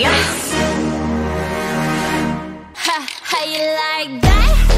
Yes! Ha, how you like that?